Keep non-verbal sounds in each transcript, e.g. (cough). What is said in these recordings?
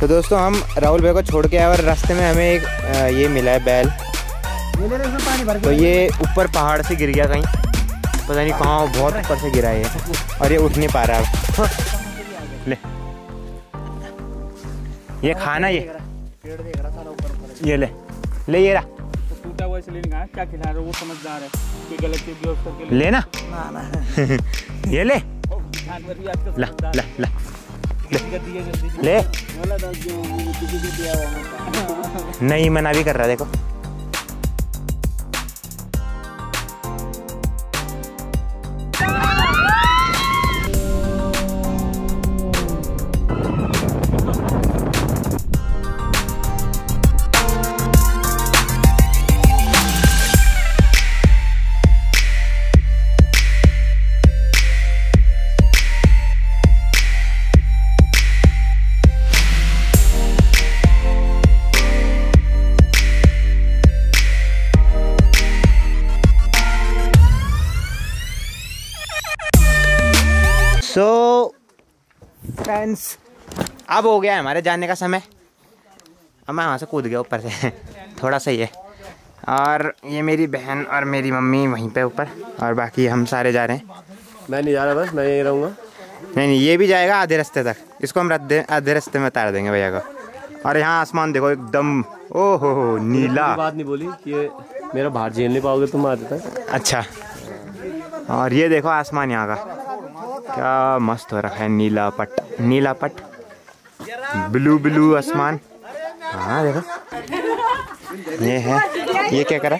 तो दोस्तों, हम राहुल भाई को छोड़ के आए और रास्ते में हमें एक ये मिला है बैल। तो ये ऊपर पहाड़ से गिर गया कहीं। पता नहीं कहाँ, बहुत ऊपर से गिरा है और ये उठ नहीं पा रहा अब। ले। ये खाना ये। ये ले। ले ये रहा टूटा हुआ क्या खिला रहे वो समझदार है लेना। (laughs) ये ले। ला ला ला। है। ले। नहीं मना भी कर रहा देखो। फ्रेंड्स अब हो गया है हमारे जाने का समय। अब मैं वहाँ से कूद गया ऊपर से। (laughs) थोड़ा सही है और ये मेरी बहन और मेरी मम्मी वहीं पे ऊपर। और बाकी हम सारे जा रहे हैं। मैं नहीं जा रहा बस मैं यहीं रहूँगा। नहीं नहीं ये भी जाएगा आधे रास्ते तक। इसको हम रद्दे आधे रास्ते में उतार देंगे भैया को। और यहाँ आसमान देखो एकदम ओ हो हो नीला बात नहीं बोली कि ये मेरा बाहर झेल नहीं पाओगे तुम आते तक। अच्छा। और ये देखो आसमान यहाँ का। क्या मस्त हो रखा है नीला पट नीला पट। ब्लू ब्लू आसमान। हाँ देखो। ये है। ये क्या करा?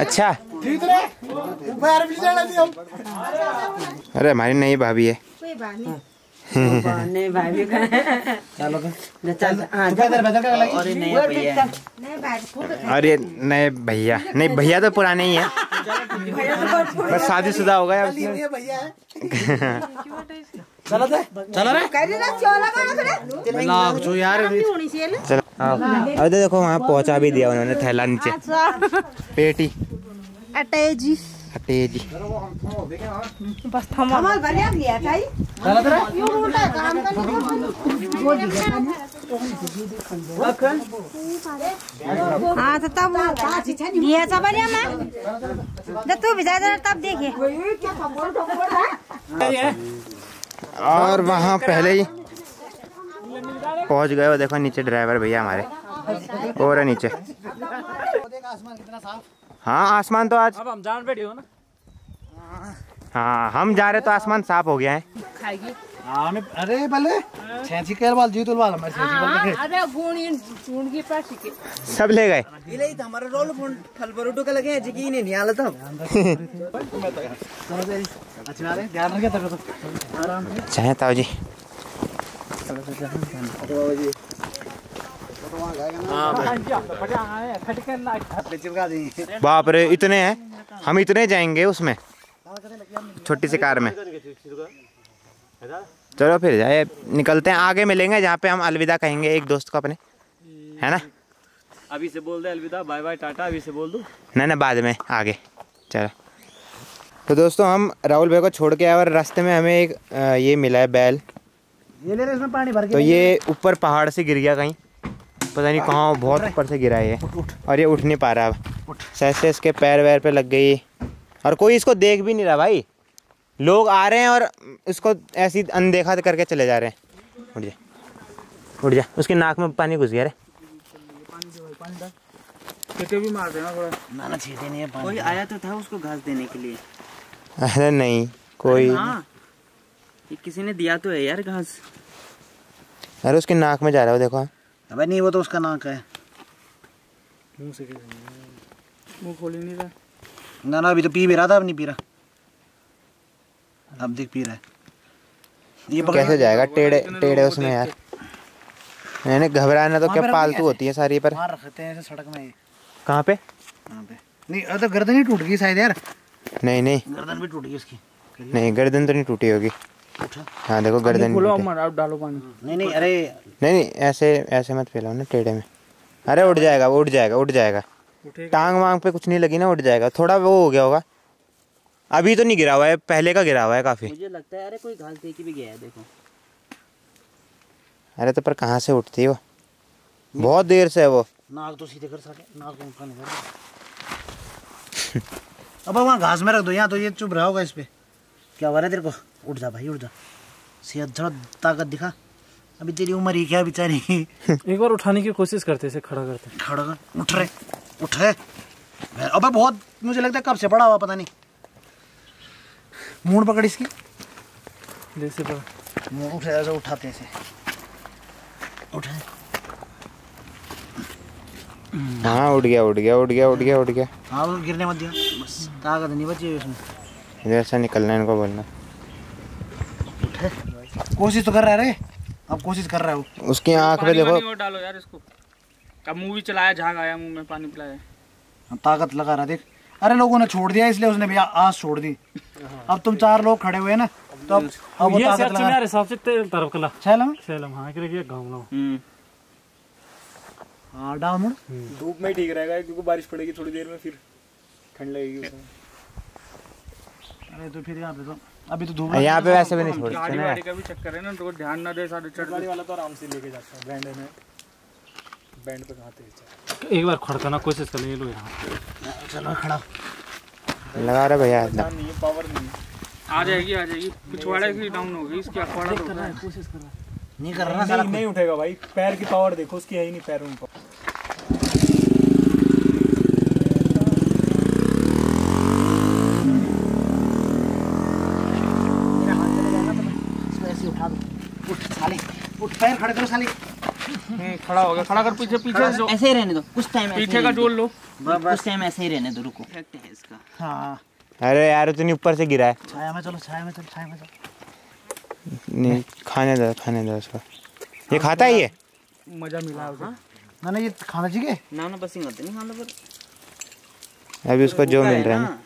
अच्छा। अरे, हमारी नहीं भाभी है। नहीं भाई भी चलो चल ये नए भैया नहीं भैया तो पुराने ही है। बस शादीशुदा हो गया चलो। अब तो देखो वहाँ पहुँचा भी दिया उन्होंने थैला नीचे। पेटी। अटैची हटे जी हमारे बढ़िया लिया था ही यो मोटा काम कर हाँ। तो तब लिया था बढ़िया मैं जब तू भिजा जरा तब देखे। और वहाँ पहले ही पहुँच गए वो देखो नीचे ड्राइवर भैया हमारे। और है नीचे। हाँ आसमान तो आज अब हम जान बैठे हो ना हाँ हम जा रहे तो आसमान साफ़ हो गया है अरे भले छेंची केल वाल जीतुल वाल हमारे छेंची वाल देखे अरे गुण गुण की पास के सब ले गए इले ही हमारा रोल फ़ोन फल बरूटो का लगे जी नहीं निकाला था अच्छा अरे ध्यान रखे तक तो चाहे ताऊ जी बाप रे इतने हैं? हम इतने जाएँगे उसमें? छोटी सी कार में। चलो फिर जाए निकलते हैं आगे मिलेंगे जहाँ पे हम अलविदा कहेंगे एक दोस्त को अपने। है ना? अभी से बोल दे अलविदा बाय बाय टाटा अभी से बोल दो। नहीं नहीं बाद में आगे। चलो। तो दोस्तों हम राहुल भाई को छोड़ के आए और रास्ते में हमें एक ये मिला है बैल। ये ले रहे इसमें पानी भर के तो ये ऊपर पहाड़ से गिर गया कहीं। पता नहीं कहाँ बहुत ऊपर से गिरा है ये और ये उठ नहीं पा रहा अब। शायद से इसके पैर वैर पे लग गई। और कोई इसको देख भी नहीं रहा भाई। लोग आ रहे हैं और इसको ऐसी अनदेखा करके चले जा रहे हैं। उठ जा। उठ जा। उसकी नाक में पानी घुस गया रे। भी मार देना ना ना नहीं है कोई आया तो था उसको घास देने के लिए? अरे नहीं कोई। हाँ। ये किसी ने दिया तो है यार घास। अरे उसकी नाक में जा रहा है देखो। अबे नहीं वो तो उसका नाक है। मुँह से कैसे मुँह खोल ही नहीं रहा। ना ना अभी तो पी भी रहा था अब नहीं पी रहा। अब देख पी रहा है। ये पकड़ कैसे जाएगा? टेढ़े टेढ़े उसमें यार। मैंने घबराना तो क्या पालतू होती है सारी पर? मार रखते हैं ऐसे सड़क में। कहाँ पे? पे। नहीं अरे तो गर्दन ही टूट गई शायद यार। नहीं नहीं। गर्दन भी टूट गई उसकी। नहीं गर्दन तो नहीं टूटी होगी। हाँ देखो गर्दन नहीं खोलो अब डालो पानी। नहीं नहीं अरे। नहीं नहीं ऐसे ऐसे मत फैलाओ ना टेढ़े में। अरे उठ जाएगा वो उठ जाएगा उठ जाएगा। टांग वांग पे कुछ नहीं लगी ना उठ जाएगा। थोड़ा वो हो गया होगा। अभी तो नहीं गिरा हुआ है पहले का गिरा हुआ है काफ़ी। मुझे लगता है अरे कोई घास दे के भी गया है देखो। अरे तो पर कहाँ से उठती है वो? बहुत देर से है वो। नाक तो सीधे कर सके नाक को ऊपर नहीं कर अब वहाँ घास में रख दो यहाँ तो ये चुप रहा होगा इस पे। क्या हो रहा है तेरे को? उठ जा भाई उठ जा। सेहत थोड़ा ताकत दिखा। अभी तेरी उम्र ही क्या बेचारी? (laughs) एक बार उठाने की कोशिश करते इसे खड़ा करते। खड़ा कर उठ रहे उठ रहे अबे बहुत मुझे लगता है कब से पड़ा हुआ पता नहीं। मूड पकड़ इसकी। जैसे मुँह उठ ऐसे उठाते हैं इसे। उठे हाँ। उठ गया उठ गया उठ गया उठ गया उठ गया। हाँ गिरने मत दिया। बस ताकत नहीं बची उसमें। इधर से निकलना है इनको बोलना। कोशिश तो कर रहा है रे। अब कोशिश कर रहा है उसकी आँख पे पानी देखो। और डालो यार इसको। अब मुँह भी चलाया झाग आया मुँह में पानी पिलाया। हाँ, ताकत लगा रहा देख। अरे लोगों ने छोड़ दिया इसलिए उसने भी आ- आस छोड़ दी। अब तुम चार लोग खड़े हुए ना तो अब अब वो ये ताकत से लगा मेरे हिसाब से तेल तरफ़ कला छैला में सैलम हाँ कि गाँव ना हम्म। हाँ मुड़ धूप में ठीक रहेगा क्योंकि बारिश पड़ेगी थोड़ी देर में फिर ठंड लगेगी उसमें। अरे तो फिर यहाँ पे तो अभी तो धूप यहाँ पे वैसे भी नहीं छोड़ सकते गाड़ी ना वाड़ी का भी चक्कर है ना तो ध्यान ना दे साढ़े चढ़ वाला तो आराम से लेके जाता है बैंड में। बैंड पे कहाँ तेज एक बार खड़काना कोशिश कर ले लो यहाँ। चलो खड़ा। लगा रहे भैया नहीं है पावर नहीं आ जाएगी आ जाएगी। पिछवाड़े की डाउन होगी इसकी अखवाड़ा तो होगा। नहीं कर रहा नहीं, नहीं उठेगा भाई पैर की पावर देखो उसकी है ही नहीं पैर उनको मेरा हाथ चले जाएगा तो मैं इसको ऐसे उठा दूँ उठ साले उठ पैर खड़े करो साले। हम्म, खड़ा हो गया। खड़ा कर पीछे पीछे जो ऐसे ही रहने दो। कुछ टाइम ऐसे पीछे का जोड़ लो। कुछ टाइम ऐसे ही रहने दो रुको। इफ़ेक्ट है इसका। हाँ। अरे यार उतनी ऊपर से गिरा है। छाया में चलो छाया में चलो छाया में चलो। नहीं खाने दो खाने दो उसको ये खाता है ये? मज़ा मिला उसे। ना ना ये खाना चाहिए? ना ना बस होते नहीं खाना पर अभी उसको जो मिल रहा है। ना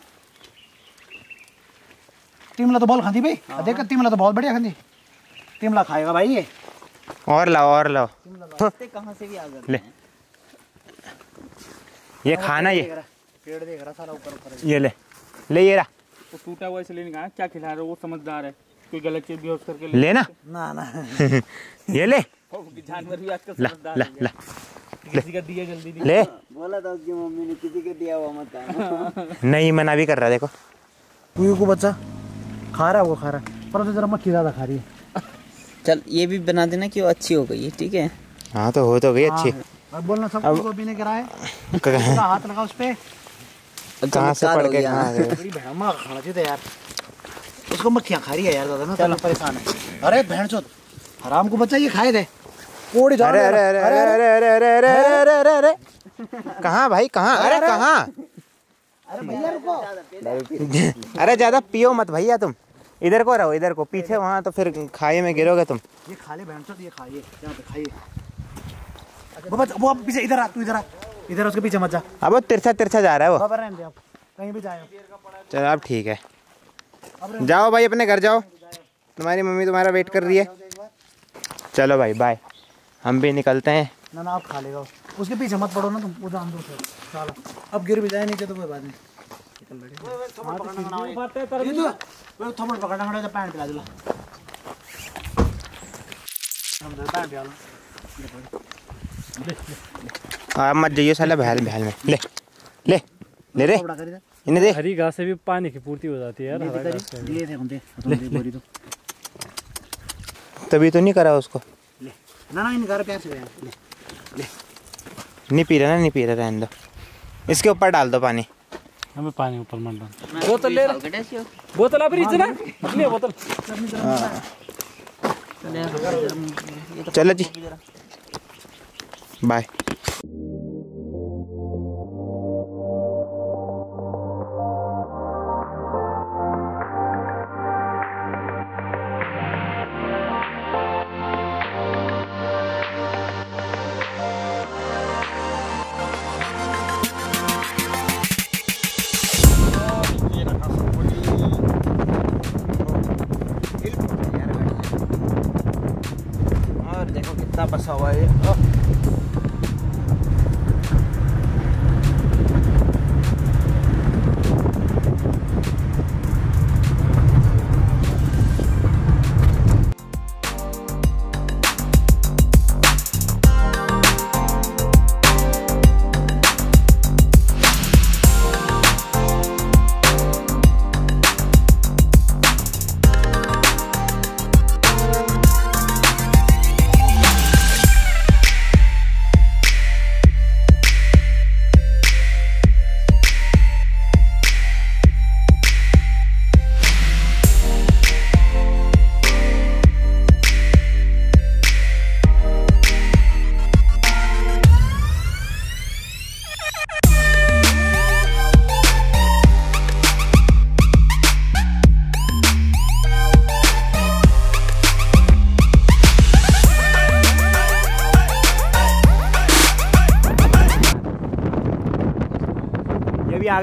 तिमला तो बहुत खाती भाई। देख तिमला तो बहुत बढ़िया खाती तिमला खाएगा भाई ये। और लाओ और लाओ। कहाँ से भी आ जाते ले। ये खाना ये। पेड़ देख रहा सारा ऊपर ऊपर। ये ले। ले ये रहा वो टूटा हुआ इसलिए नहीं क्या खिला रहे हो वो समझदार है। कोई गलत चीज़ भी करके ले लेना। ना ना। (laughs) ये ले। जानवर भी आजकल समझदार ला हो। ला। किसी का दिया जल्दी नहीं ले। बोला था उसकी मम्मी ने किसी को दिया हुआ मत (laughs) नहीं मना भी कर रहा देखो। को बच्चा। खा रहा है वो खा रहा है। पर उसे जरा मक्खी ज़्यादा खा रही है। चल ये भी बना देना कि वो अच्छी हो गई है ठीक है हाँ तो हो तो गई अच्छी अब बोलना सब अब- पीने करा है हाथ लगा उस पे कहाँ से पड़ के गया। कहाँ से बड़ी खाना चाहिए यार उसको मक्खियाँ खा रही है यार चलो परेशान है अरे हराम को बच्चा ये खाए कोड़ी जा अरे अरे अरे अरे अरे अरे अरे अरे अरे अरे अरे अरे कहाँ भाई कहाँ अरे कहाँ अरे भैया रुको अरे ज़्यादा पियो मत भैया तुम इधर को रहो इधर को। पीछे वहाँ तो फिर खाई में गिरोगे तुम। ये खा ले भैंस चोत ये खाइए यहाँ पे खाइए बाबा वो अब पीछे इधर आ तू इधर आ। इधर उसके पीछे मत जा। अब वो तिरछा तिरछा जा रहा है वो। रहने दे आप कहीं भी जाए चलो अब ठीक है। जाओ भाई अपने घर जाओ। तुम्हारी मम्मी तुम्हारा वेट कर रही है। चलो भाई बाय हम भी निकलते हैं। ना ना आप खा लेगा। उसके पीछे मत पड़ो ना तुम वो जान दो। साला अब गिर भी जाए नीचे तो कोई बात नहीं। ये पकड़ना खड़ा था पैंट पिला दिला आप मत जाइए साला बहल बहल में। ले ले ले रे। इन्हें दे हरी घास से भी पानी की पूर्ति हो जाती है यार। ये बोरी तो। तभी तो नहीं करा उसको। ना ना इनकार प्यार से यार ले। नहीं पी रहा ना नहीं पी रहा रहने दो। इसके ऊपर डाल दो पानी। हमें पानी ऊपर मंडल डाल। बोतल ले बोतल आप नीचे ना? ले बोतल। चलो जी। Bye tapos Hawaii oh.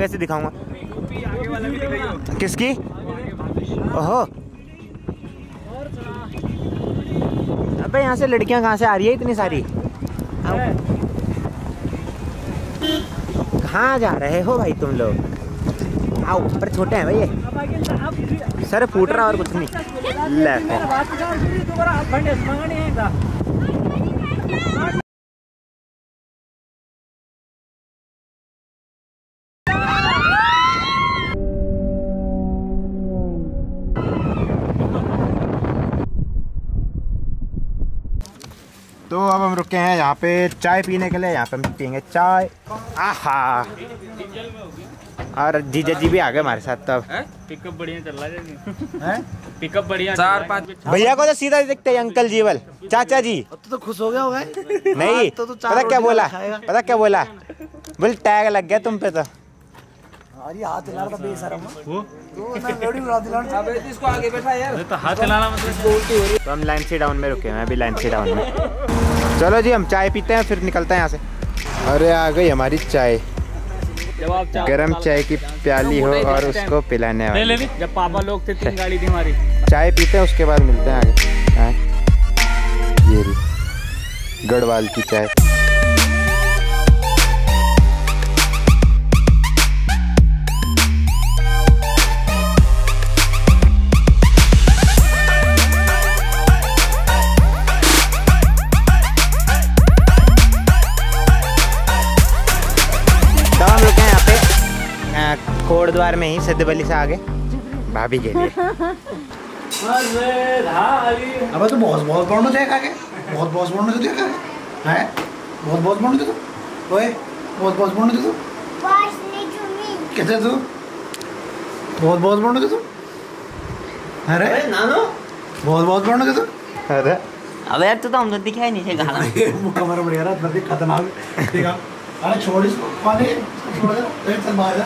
आगे से दिखाऊँगा? किसकी? ओहो। अबे यहाँ से लड़कियाँ कहाँ से आ रही है इतनी सारी? कहाँ जा रहे हो भाई तुम लोग? आओ पर छोटे हैं भैया सर फूट रहा और कुछ नहीं। ले तो अब हम रुके हैं यहाँ पे चाय पीने के लिए। यहाँ पे हम पियेंगे चाय। आहा। और जीजा जी भी आ गए हमारे साथ तब। पिकअप बढ़िया चल रहा है पिकअप बढ़िया चार पाँच भैया को तो सीधा दिखते हैं अंकल जीवल चाचा जी। तो, तो खुश हो गया होगा। नहीं तो तो चार पता क्या बोला? पता क्या बोला? बोल टैग लग गया तुम पे तो। अरे हाथ हिला रहा था बेशरम वो? तो ना लोडी उड़ा दिला अबे इसको आगे बैठा यार। तो हाथ चलाना मतलब तो हम लाइन से डाउन में रुके हैं अभी लाइन से डाउन में चलो जी हम चाय पीते हैं फिर निकलते हैं यहाँ से। अरे आ गई हमारी चाय। गरम चाय की प्याली हो और उसको पिलाने वाली जब पापा लोग थे तीन गाड़ी थी हमारी। चाय पीते हैं उसके बाद मिलते हैं आगे। हाँ। ये गढ़वाल की चाय। कोटद्वार में ही सिद्धबली से आगे। भाभी के लिए। अबे तू बहुत बहुत बोलने देखा के बहुत बहुत बोलने से देखा है? बहुत बहुत दे तू ओए बहुत बहुत बोलने दे तू कैसे तू? बहुत बहुत दे तू अरे नानो। बहुत बहुत दे तू अरे। अबे यार तू तो हमको दिखाई नहीं थे गाना वो कमर बढ़िया रहा खतरनाक ठीक है अरे छोड़ इसको पानी छोड़ दे एक बाहर जा।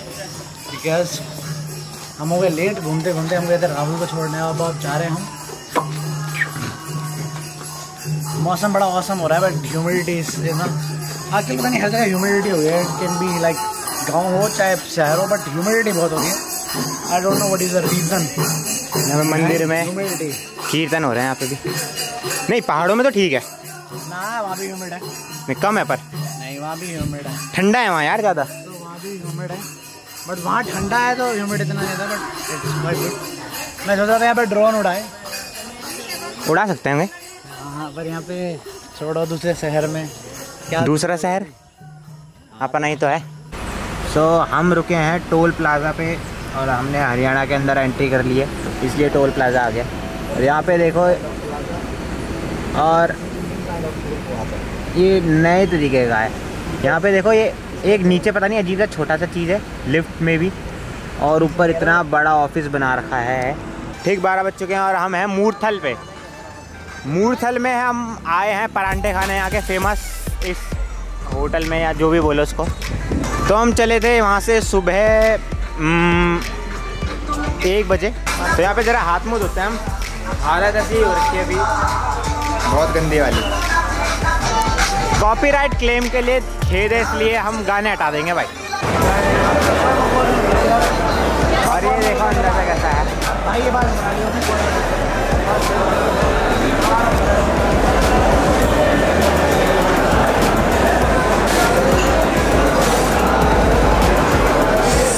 because हम हो गए लेट घूमते घूमते हम गए थे राहुल को छोड़ने। अब अब जा रहे हैं हम। मौसम बड़ा औसम हो रहा है बट ह्यूमिडिटी ना। आजकल पता नहीं हर जगह ह्यूमिडिटी हो गई है। इट कैन बी लाइक गाँव हो चाहे शहर हो बट ह्यूमिडिटी बहुत हो गई है। I don't know what is the reason मंदिर में ह्यूमिडिटी कीर्तन हो रहे हैं यहाँ पे भी। नहीं पहाड़ों में तो ठीक है। ना वहाँ भी ह्यूमिड है। नहीं कम है पर। नहीं वहाँ भी ह्यूमिड है। ठंडा है वहाँ यार ज़्यादा। तो वहाँ भी ह्यूमिड है। बट वहाँ ठंडा है तो ह्यूमिड इतना नहीं था बट इट्स क्वाइट गुड मैं सोच था यहाँ पे ड्रोन उड़ाए। उड़ा सकते हैं हाँ पर यहाँ पे छोड़ो दूसरे शहर में। क्या दूसरा शहर? अपना ही तो है। सो so, हम रुके हैं टोल प्लाज़ा पे और हमने हरियाणा के अंदर एंट्री कर ली है इसलिए टोल प्लाज़ा आ गया। और यहाँ पे देखो और ये नए तरीके का है। यहाँ पे देखो ये एक नीचे पता नहीं अजीब सा छोटा सा चीज़ है, लिफ्ट में भी। और ऊपर इतना बड़ा ऑफ़िस बना रखा है। ठीक बारह बज चुके हैं और हम हैं मूर्थल पे। मूर्थल में हम आए हैं परांठे खाने, यहाँ के फ़ेमस इस होटल में या जो भी बोलो उसको। तो हम चले थे वहाँ से सुबह एक बजे। तो यहाँ पे ज़रा हाथ मुँह धोते हैं हम। हालत ऐसी हो रखी है अभी। बहुत गंदी वाली। कॉपीराइट क्लेम के लिए खेद है इसलिए हम गाने हटा देंगे भाई। और ये देखो अंदर से कैसा है। भाई ये बात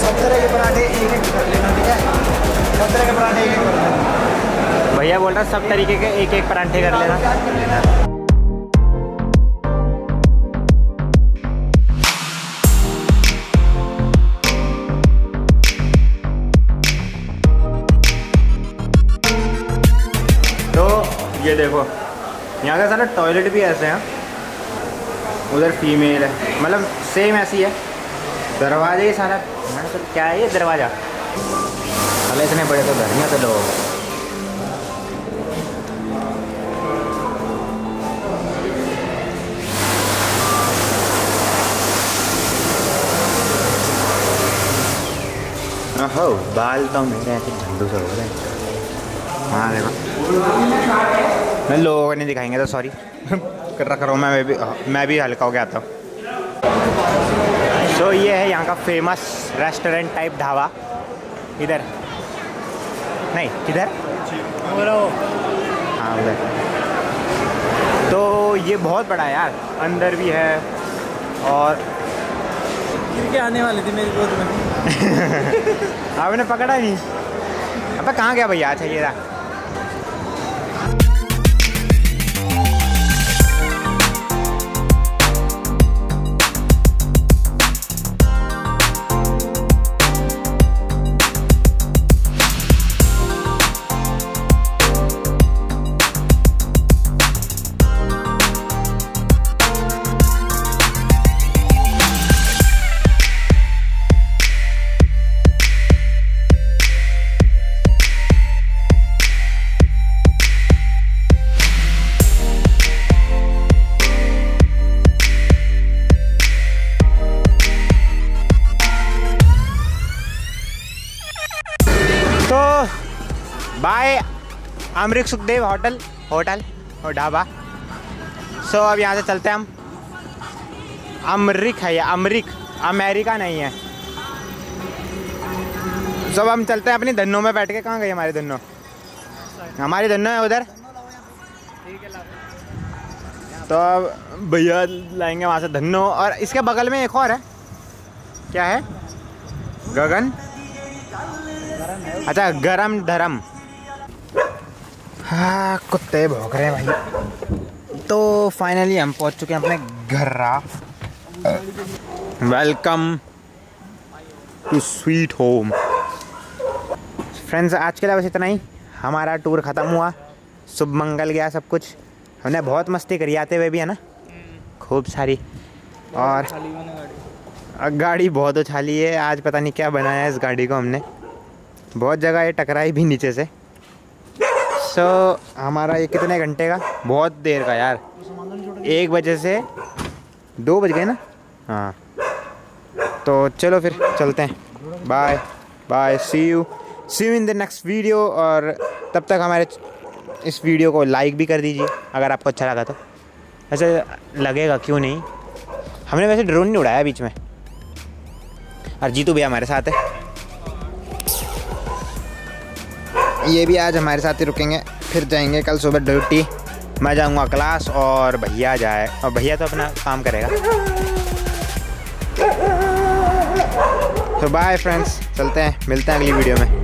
सब तरह के पराठे एक एक कर लेना ठीक है? सब तरह के पराठे एक एक कर लेना। भैया बोल रहा सब तरीके के एक एक परांठे कर लेना। ये देखो। यहाँ का सारा टॉयलेट भी ऐसे हैं। उधर फीमेल है। मतलब सेम ऐसी है। दरवाजे ही सारा क्या है ये दरवाज़ा? अरे इतने बड़े तो घर नहीं होते लोग। हो बाल तो मेरे ऐसे झंडू से हो रहे हैं। हाँ देखो। मैं लोगों को नहीं दिखाएँगे तो सॉरी कर रहा करो मैं भी मैं भी हल्का हो गया था। सो so, ये है यहाँ का फ़ेमस रेस्टोरेंट टाइप ढाबा। इधर। नहीं किधर? हाँ उधर। तो ये बहुत बड़ा है यार अंदर भी है और गिर के आने वाली थी मेरी गोद में? (laughs) आपने पकड़ा नहीं? अबे कहाँ गया भैया? अच्छा ये रहा। अमृत सुखदेव होटल होटल और ढाबा। सो अब यहाँ से चलते हैं हम। अमरिक है ये, अमरिक, अमेरिका नहीं है। सब हम चलते हैं अपनी धनों में बैठ के। कहाँ गए हमारी धन्नो? हमारी धनो है उधर। तो अब भैया लाएँगे वहाँ से धनो और इसके बगल में एक और है। क्या है? गगन? अच्छा गरम धरम। हाँ कुत्ते भौंक रहे हैं भाई। तो फाइनली हम पहुँच चुके हैं अपने घर welcome to sweet home friends आज के लिए बस इतना ही। हमारा टूर ख़त्म हुआ। शुभ मंगल गया सब कुछ। हमने बहुत मस्ती करी आते हुए भी, है ना? खूब सारी। और गाड़ी बहुत उछाली है। आज पता नहीं क्या बनाया है इस गाड़ी को हमने। बहुत जगह ये टकराई भी नीचे से। सो so, हमारा ये कितने घंटे का? बहुत देर का यार। एक बजे से दो बज गए ना? हाँ। तो चलो फिर चलते हैं। Bye bye see you see you in the next video और तब तक हमारे इस वीडियो को लाइक भी कर दीजिए अगर आपको अच्छा लगा तो। ऐसे लगेगा क्यों नहीं? हमने वैसे ड्रोन नहीं उड़ाया बीच में। और जीतू भैया हमारे साथ है। ये भी आज हमारे साथ ही रुकेंगे, फिर जाएँगे कल सुबह ड्यूटी। मैं जाऊँगा क्लास और भैया जाए, और भैया तो अपना काम करेगा। तो बाय फ्रेंड्स चलते हैं, मिलते हैं अगली वीडियो में।